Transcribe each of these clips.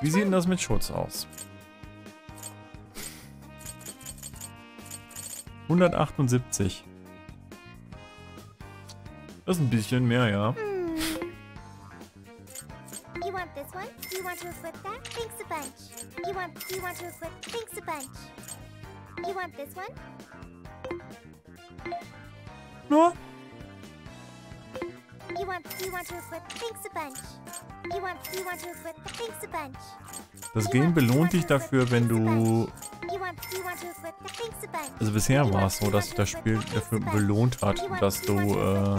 Wie sieht denn das mit Schutz aus? 178. Das ist ein bisschen mehr, ja. Hmm. You want? Ja. You want to equip thanks a bunch. Das Game belohnt dich dafür, wenn du... Also bisher war es so, dass sich das Spiel dafür belohnt hat, dass du... Äh.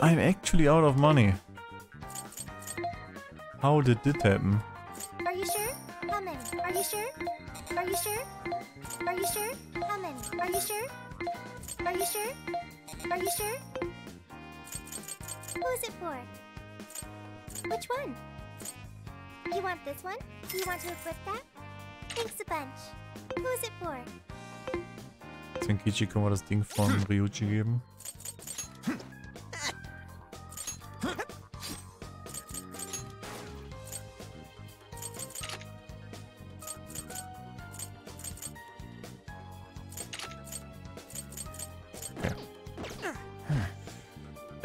I'm actually out of money. How did it happen? Are you sure? How many? Are you sure? Are you sure? Are you sure? How many? Are you sure? Are you sure? Are you sure? Who's it for? Which one? You want this one? You want to equip that? Thanks a bunch. Who's it for? Zenkichi, können wir das Ding von Ryuji geben?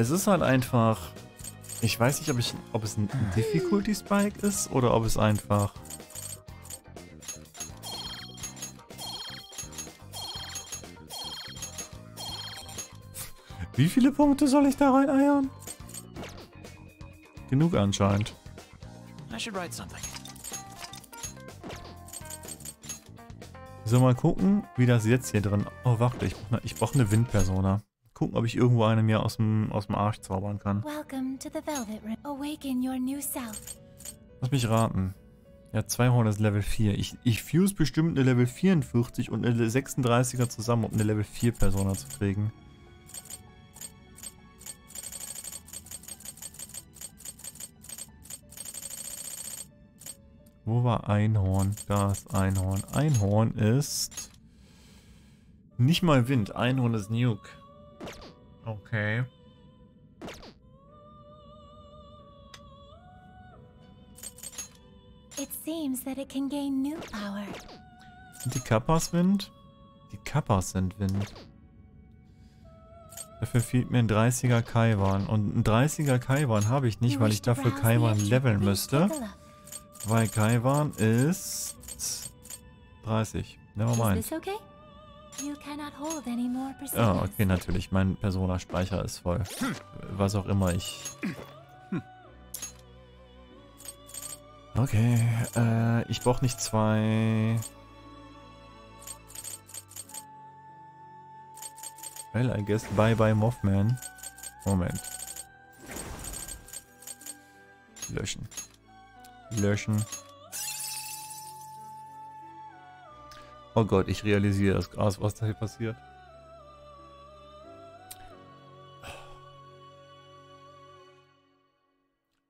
Es ist halt einfach... Ich weiß nicht, ob, ich, ob es ein Difficulty Spike ist oder ob es einfach... Wie viele Punkte soll ich da rein eiern? Genug anscheinend. I should write something. So, mal gucken, wie das jetzt hier drin... Oh, warte, ich brauche brauch eine Windpersona. Gucken, ob ich irgendwo eine mir aus dem, aus dem Arsch zaubern kann. Lass mich raten. Ja, 200 ist Level 4. Ich, ich fuse bestimmt eine Level 44 und eine 36er zusammen, um eine Level 4 Persona zu kriegen. Wo war Einhorn? Da ist Einhorn. Einhorn ist... Nicht mal Wind. Einhorn ist Nuke. Okay. It seems that it can gain new power. Sind die Kappas Wind? Die Kappas sind Wind. Dafür fehlt mir ein 30er Kaiwan. Und ein 30er Kaiwan habe ich nicht, weil ich to dafür Kaiwan leveln müsste. Weil Kaiwan ist 30. Never Is Ja, Persimmons. okay, natürlich. Mein Persona-Speicher ist voll. Was auch immer ich... Okay, äh, ich brauche nicht zwei... Well, I guess bye bye Mothman. Moment. Löschen. Löschen. Oh Gott, ich realisiere das Gras, was da hier passiert.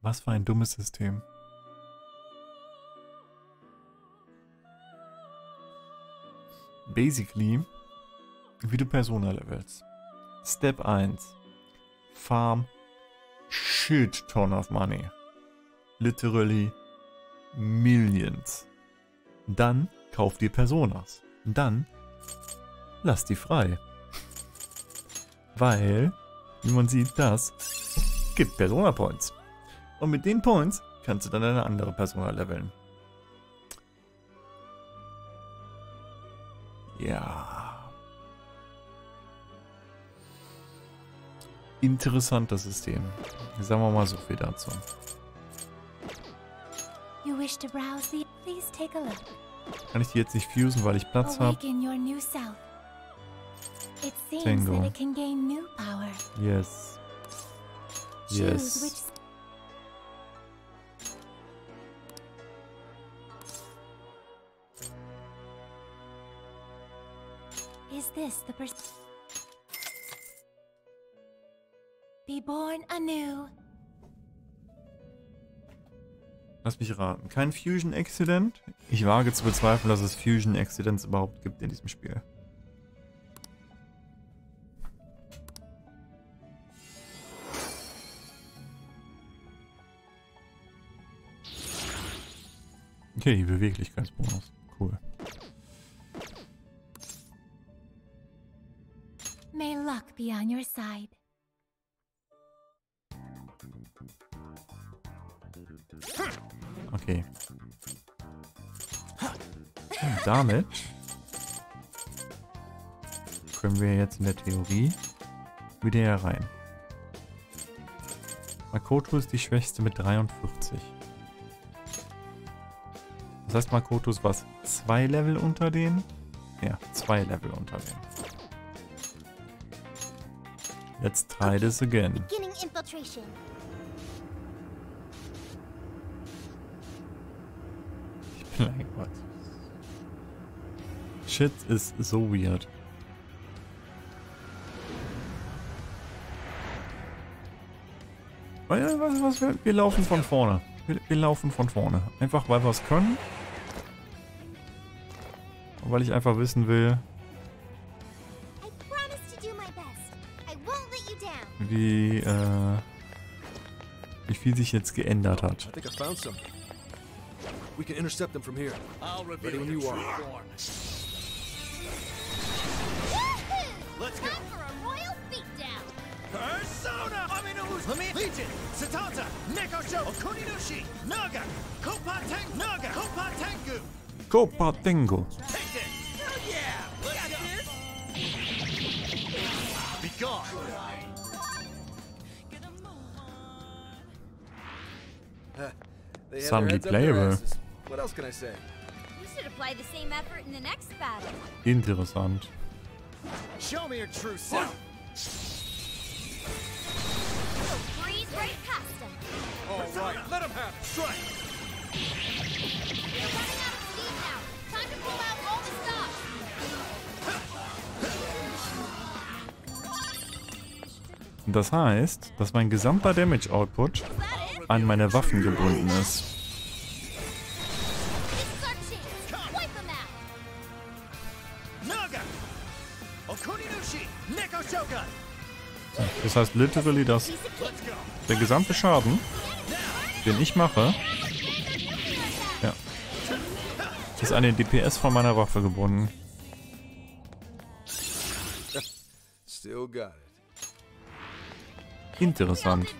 Was für ein dummes System. Basically, wie du Persona levelst. Step 1. Farm shit ton of money. Literally millions. Dann kauf dir Personas. Dann lass die frei. Weil, wie man sieht, das gibt Persona Points. Und mit den Points kannst du dann eine andere Persona leveln. Ja. Interessantes System. Sagen wir mal so viel dazu. You wish to browse the... Please take a look. Kann ich die jetzt nicht fusen, weil ich Platz habe? Tango. Yes. Yes. Is this the Be born anew. Lass mich raten. Kein Fusion Accident? Ich wage zu bezweifeln, dass es Fusion Accidents überhaupt gibt in diesem Spiel. Okay, die Beweglichkeitsbonus. Cool. May luck be on your side. Okay. Und damit können wir jetzt in der Theorie wieder hier rein. Makoto ist die schwächste mit 43. Das heißt, Makoto ist was? Zwei Level unter denen? Ja, zwei Level unter denen. Let's try this again. Like, what? Shit ist so weird. Ja, was, was, wir, wir laufen von vorne. Wir, wir laufen von vorne. Einfach weil wir es können. Und weil ich einfach wissen will, wie, äh, wie viel sich jetzt geändert hat. We can intercept them from here. I'll reveal Ready when you are. form. Let's go. Time for a royal beatdown. Persona! Aminu's Lami Legion! Satanta! Nekosho! Okuninushi! Naga! Kopateng! Naga! Kopatengu! Copa Tengo. Take this! Oh yeah! Let's go! Be gone! They had Some their heads up their playable. What else can I say? You should apply the same effort in the next battle. Interessant. Show me your true self! So breeze right past them. All right, let them have it. Strike. You're running out of steam now. Time to pull out all the stops. Das heißt, dass mein gesamter Damage Output Is that it? an meine Waffen gebunden ist. Das heißt literally, dass der gesamte Schaden, den ich mache, ja, ist an den DPS von meiner Waffe gebunden. Still got it. Interessant.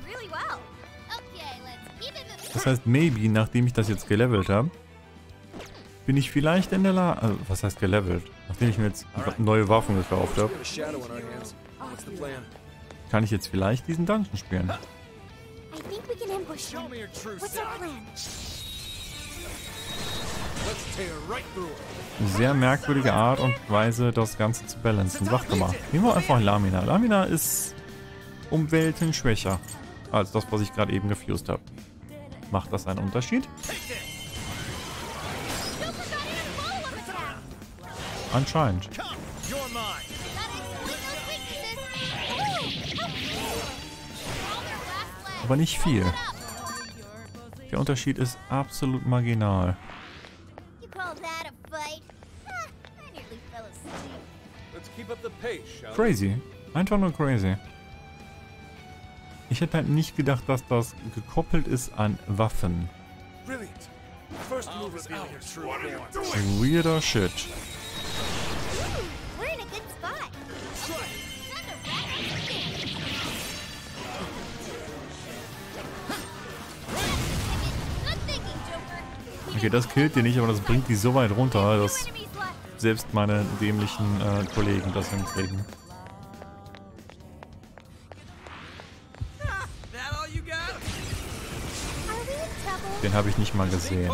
Das heißt, maybe, nachdem ich das jetzt gelevelt habe, bin ich vielleicht in der Lage... Also, was heißt gelevelt? Nachdem ich mir jetzt neue Waffen gekauft habe, kann ich jetzt vielleicht diesen Dungeon spielen. I think we can ambush Show them. me your true What's our self! plan? Let's tear right through it. Sehr merkwürdige Art und Weise, das Ganze zu balancen. Sag doch mal. Nehmen wir einfach Lamina. Lamina ist um Welten schwächer als das, was ich gerade eben gefused habe. Macht das einen Unterschied? Anscheinend. Aber nicht viel. Der Unterschied ist absolut marginal. Crazy. Einfach nur crazy. Ich hätte halt nicht gedacht, dass das gekoppelt ist an Waffen. Brilliant. First Okay, das killt die nicht, aber das bringt die so weit runter, dass selbst meine dämlichen äh, Kollegen das hinkriegen. Den habe ich nicht mal gesehen.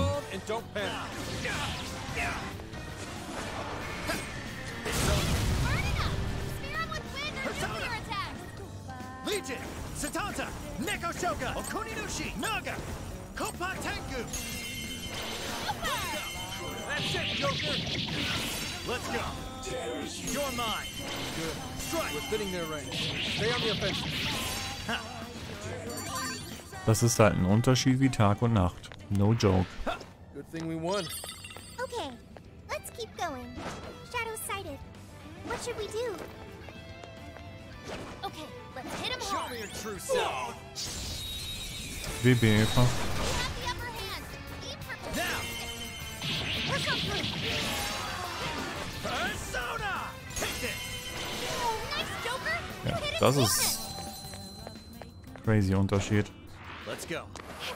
Let's go! You're mine! Good. Strike! We're thinning their ranks. Stay on the offensive. Das ist halt ein Unterschied wie Tag und Nacht. No joke. Good thing we won. Okay, let's keep going. Shadow's sighted. What should we do? Okay, let's hit him Show hard. me your true self! WB einfach. We Persona! Take this! Ja, das ist crazy Unterschied. Let's go.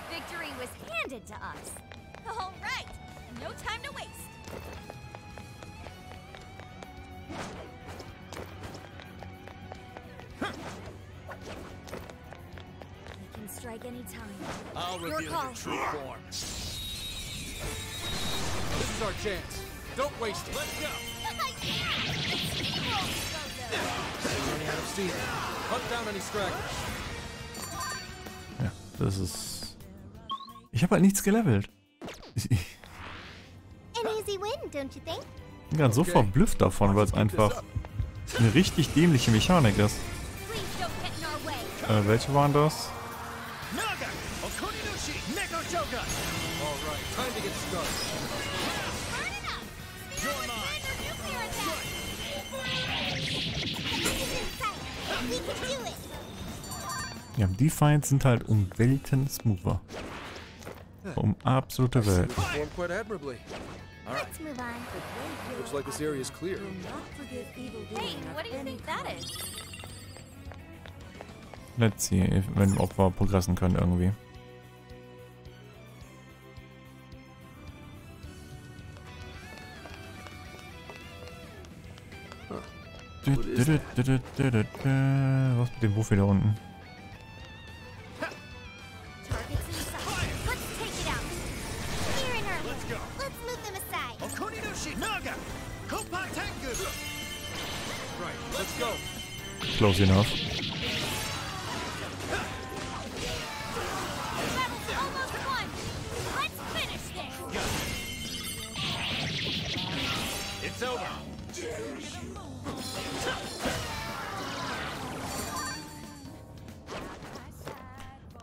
Victory was handed to us. All right, no time to waste. You can strike any time. I'll Your call. true form. This is our chance. Don't waste it. Let's go. Ja, das ist... Ich habe halt nichts gelevelt. Ich bin gerade so verblüfft davon, weil es einfach eine richtig dämliche Mechanik ist. Äh, welche waren das? Die Fights sind halt um Welten smoother. Um absolute Welten. Let's move on. Looks like this area is clear. Hey, what do you think that is? Let's see, if- wenn, ob wir progressen können irgendwie. Was mit dem Wuffi da unten? It's over.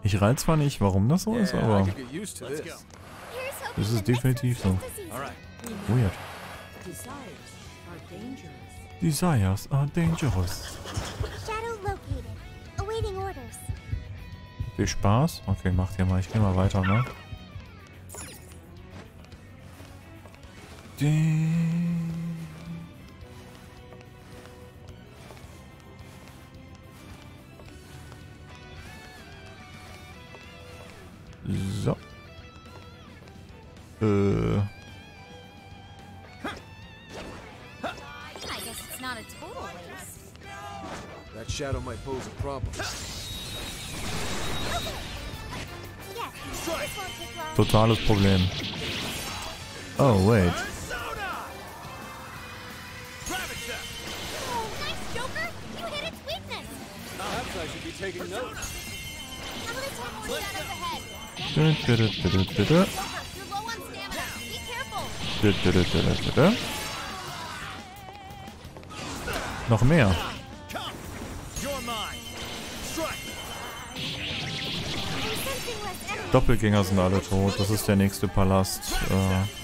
Ich reiz zwar nicht, warum das so ist, aber Das ist definitiv so. weird. Desires are dangerous. Viel Spaß. Okay, macht ihr mal. Ich geh mal weiter, ne? So. Äh. I guess it's not a total waste. That shadow might pose a problem. Totales Problem. Oh, wait. Persona! Gravity Doppelgänger sind alle tot. Das ist der nächste Palast. Äh,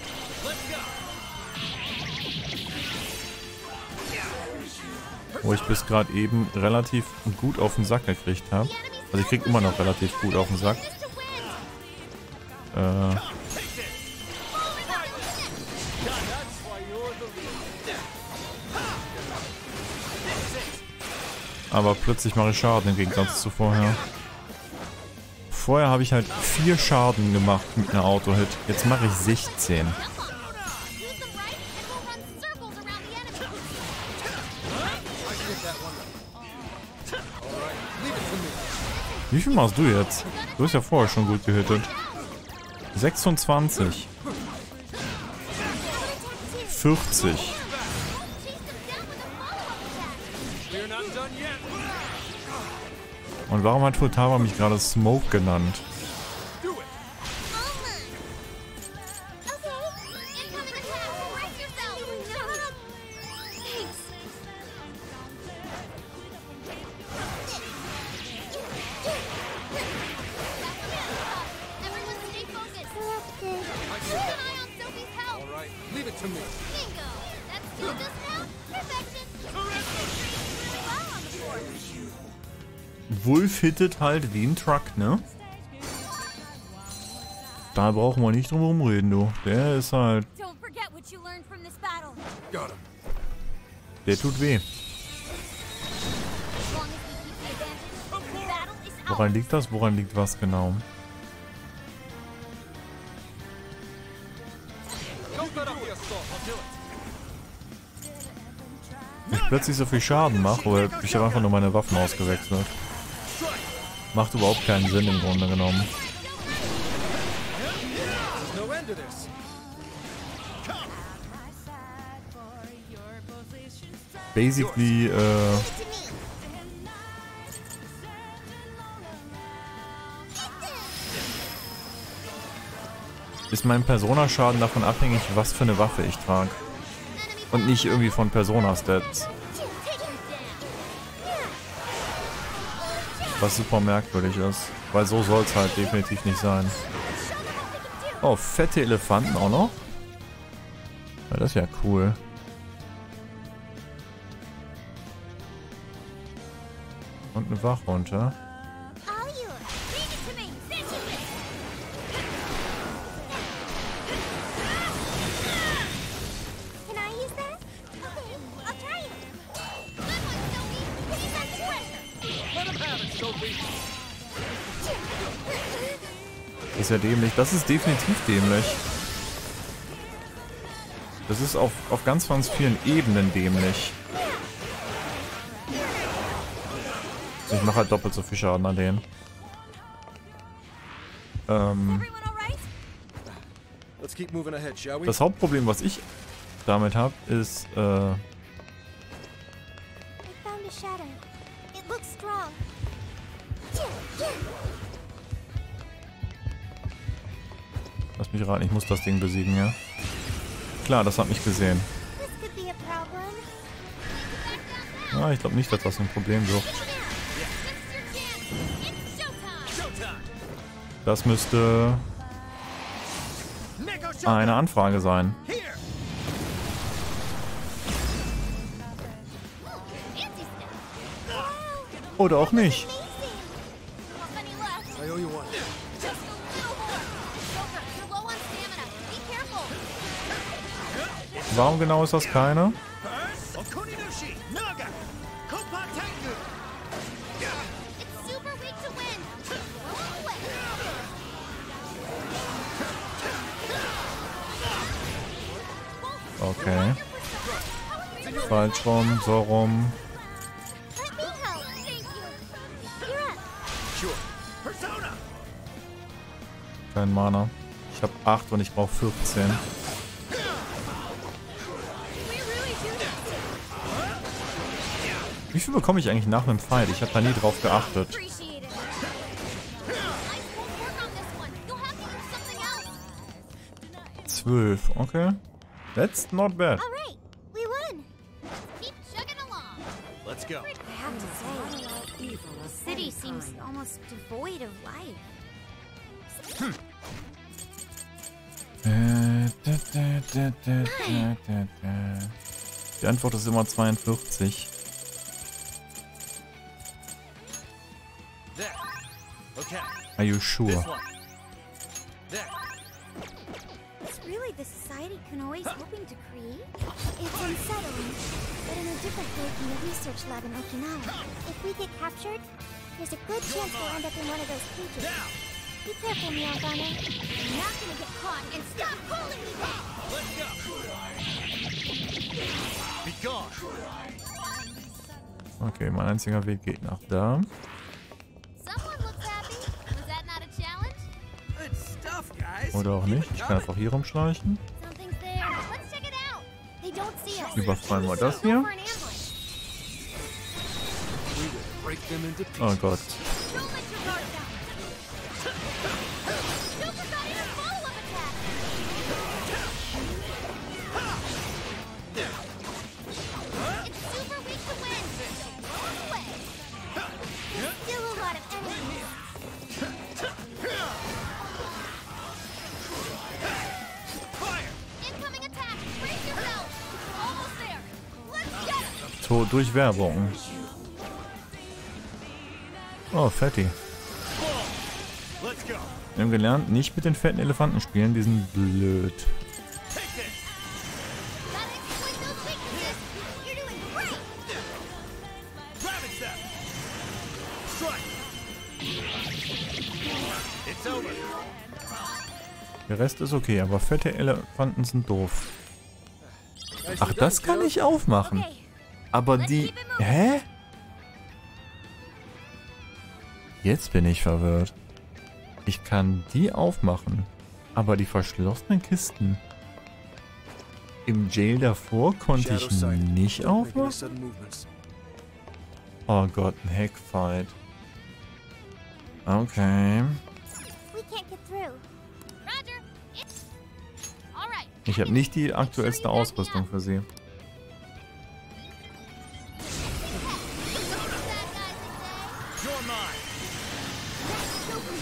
wo ich bis gerade eben relativ gut auf den Sack gekriegt habe. Also ich krieg immer noch relativ gut auf den Sack. Äh, aber plötzlich mache ich Schaden im Gegensatz zu vorher. Vorher habe ich halt vier Schaden gemacht mit einer Auto-Hit. Jetzt mache ich 16. Jump on. Use them right, and we'll run circles around the enemy. I can get that one. All right, leave it to me. Wie viel machst du jetzt? Du hast ja vorher schon gut gehittet. 26. 40. Und warum hat Futaba mich gerade Smoke genannt? Hittet halt wie ein Truck, ne? Da brauchen wir nicht drum herum reden, du. Der ist halt... Der tut weh. Woran liegt das? Woran liegt was genau? Ich plötzlich so viel Schaden mache, oder ich habe einfach nur meine Waffen ausgewechselt. Macht überhaupt keinen Sinn im Grunde genommen. Basically, äh, ist mein Persona-Schaden davon abhängig, was für eine Waffe ich trage. Und nicht irgendwie von Persona-Stats. Was super merkwürdig ist. Weil so soll es halt definitiv nicht sein. Oh, fette Elefanten auch noch? Ja, das ist ja cool. Und eine Wachhunter. All Ist ja dämlich. Das ist definitiv dämlich. Das ist auf, auf ganz, ganz vielen Ebenen dämlich. Ich mache halt doppelt so viel Schaden an denen. Ähm, das Hauptproblem, was ich damit habe, ist, äh, lass mich raten, ich muss das Ding besiegen, ja? Klar, das hat mich gesehen. This could be a problem. Ja, ich glaube nicht, dass das ein Problem wird. Das müsste eine Anfrage sein. Oder auch nicht. Warum genau ist das keine? First, Okuninushi! Naga! Kopatengu! It's super weak to wind. Go away. Okay. Falsch rum, so rum. Kein Mana. Ich habe 8 und ich brauche 14. Wie viel bekomme ich eigentlich nach einem Fight? Ich habe da nie drauf geachtet. 12, okay. That's not bad. Let's go. I have to say, the city seems almost devoid of life. Da. Die Antwort ist immer 42. Are you This sure? one. It's really the society Kunoi's hoping to create. It's unsettling, but in a different way from the research lab in Okinawa. If we get captured, there's a good chance we'll end up in one of those cages. Now! Be careful, Miyagane. You're not gonna get caught and stop holding me back! Let's go! Be gone! Okay, mein einziger Weg geht nach da. Oder auch nicht. Ich kann einfach hier rumschleichen. Überfallen wir das hier. for an durch Werbung. Oh, Fatty. Wir haben gelernt, nicht mit den fetten Elefanten spielen, die sind blöd. Der Rest ist okay, aber fette Elefanten sind doof. Ach, das kann ich aufmachen. Aber die... Hä? Jetzt bin ich verwirrt. Ich kann die aufmachen. Aber die verschlossenen Kisten... Im Jail davor konnte ich nicht aufmachen? Oh Gott, ein Hackfight. Okay. Ich habe nicht die aktuellste Ausrüstung für sie.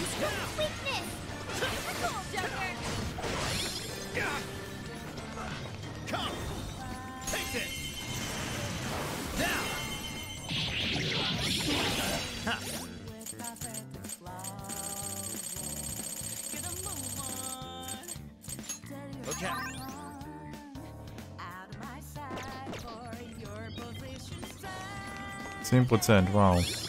Weakness! Cool, Joker. Come. Take this. Now. Okay. Zehn Prozent, wow.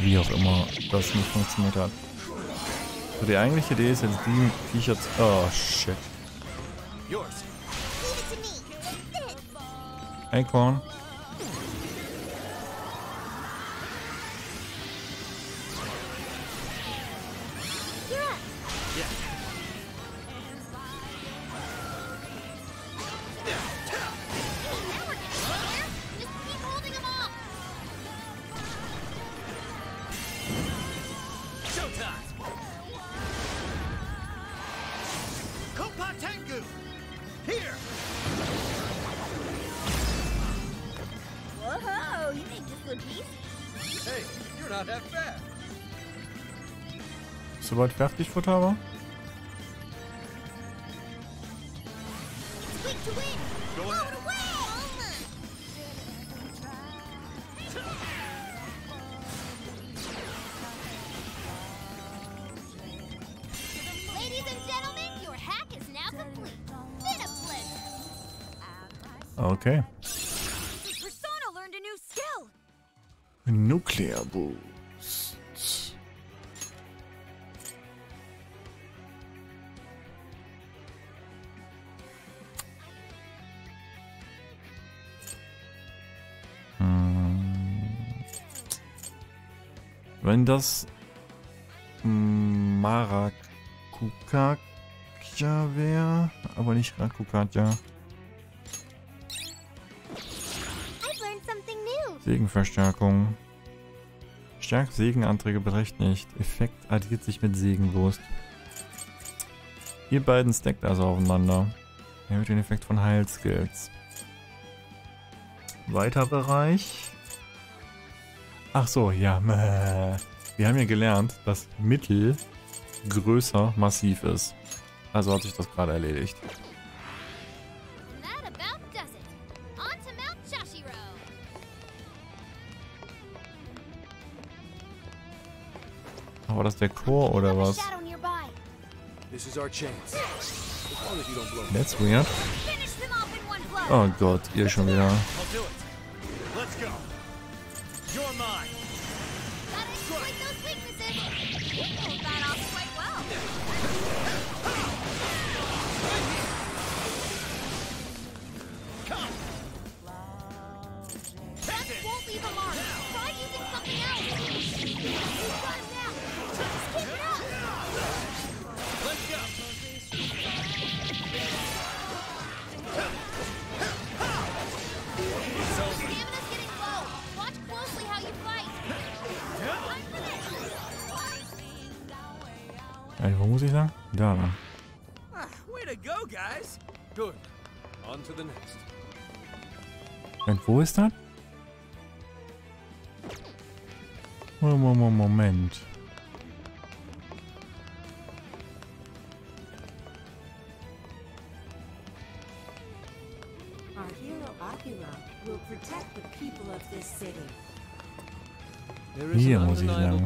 Wie auch immer das nicht funktioniert hat. So, die eigentliche Idee ist jetzt die Viecher zu... Oh, shit. Acorn. Been a pleasure. Okay. Nuclear Boost. Wenn das Marakukatja wäre, aber nicht Rakukatja. Segenverstärkung. Stärkt Segenanträge berechtigt. Effekt addiert sich mit Segenwurst. Ihr beiden stackt also aufeinander. Erhöht den Effekt von Heilskills. Weiter Bereich. Ach so, ja. mäh. Wir haben ja gelernt, dass Mittel größer massiv ist. Also hat sich das gerade erledigt. Aber das der Chor oder was? That's weird. Oh Gott, ihr schon wieder. Muss ich lang? Da lang. Ah, way to go, guys. Good. On to the next. Und wo ist das? Moment, Hier muss ich undeniable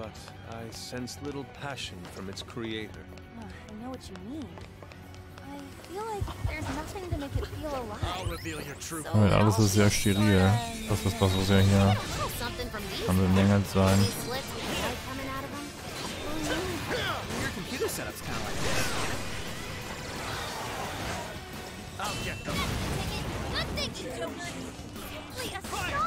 lang. beauty in the aesthetic of this place, but I sense little passion from its creator. Ugh, I know what you mean. I feel like there's nothing to make it feel I'll alive. reveal your true So Ja, alles ist sehr all steril. fun. Das ist das, was wir hier Little something from these. am bemängelt sein. These slits with the light coming out of them. Your computer setup's kind of like this. I'll get them. Good thinking, Joker. Simply astonishing.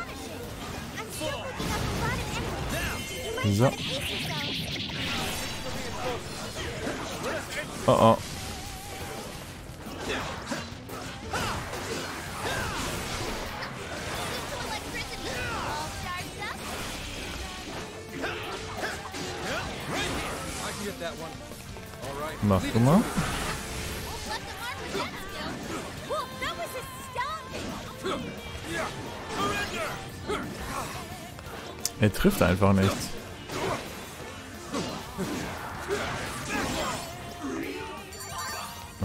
One. All right. Mach du mal. me. Won't let them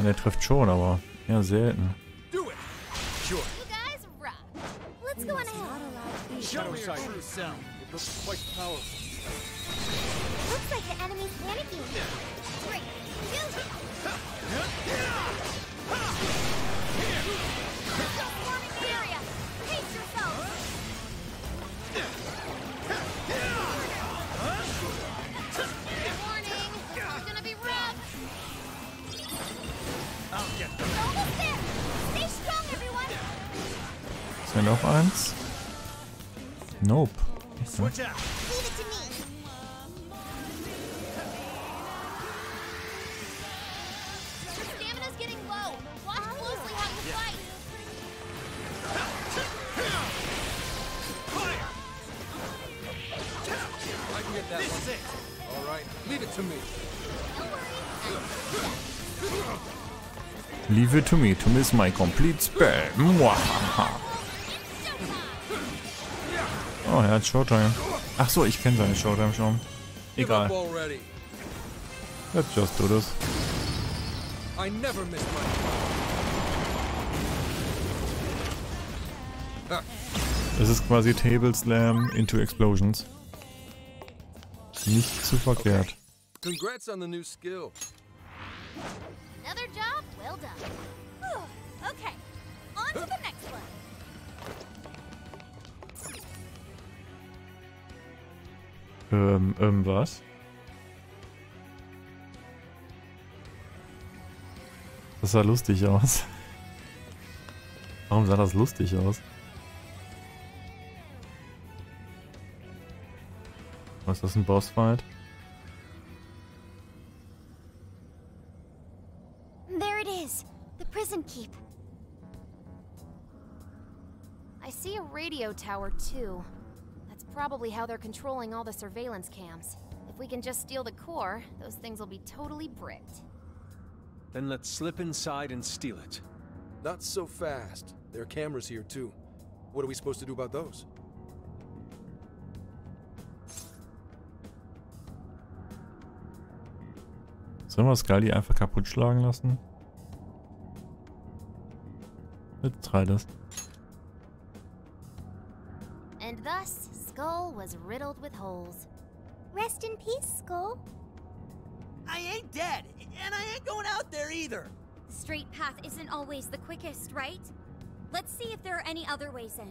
Man, er trifft schon, aber eher selten. Do looks quite powerful. Looks like the enemy's panicking. Great. Use it. it to me. Don't worry. Leave it to me to miss my complete spell. Oh, er hat Showtime. Ach so, ich kenne seine Showtime schon. Egal. already. Let's just do this. I never miss my. Es ist quasi Table Slam into Explosions. Nicht zu verkehrt. Congrats on the new skill. Another job well done. Okay, Ähm, ähm, was? Das sah lustig aus. Warum sah das lustig aus? Was ist das, ein Bossfight? There it is. The prison keep. I see a radio tower too. That's probably how they're controlling all the surveillance cams. If we can just steal the core, those things will be totally bricked. Then let's slip inside and steal it. Not so fast. There are cameras here too. What are we supposed to do about those? Sollen wir Scully einfach kaputt schlagen lassen? Let's try das. Was riddled with holes. Rest in peace, Skull. I ain't dead, and I ain't going out there either. The straight path isn't always the quickest, right? Let's see if there are any other ways in.